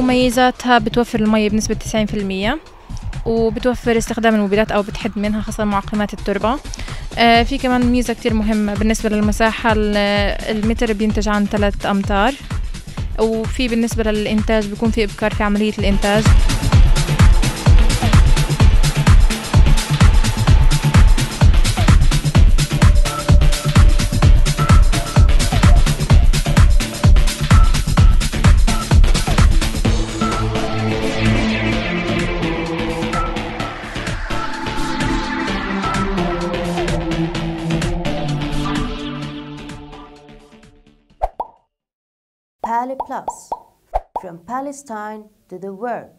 مميزاتها بتوفر المية بنسبة 90% وبتوفر استخدام المبيدات أو بتحد منها خاصة معقمات التربة. آه، في كمان ميزة كتير مهمة بالنسبة للمساحة ال- المتر بينتج عن 3 أمتار وفي بالنسبة للإنتاج بيكون في إبكار في عملية الإنتاج. Pali Plus. From Palestine to the world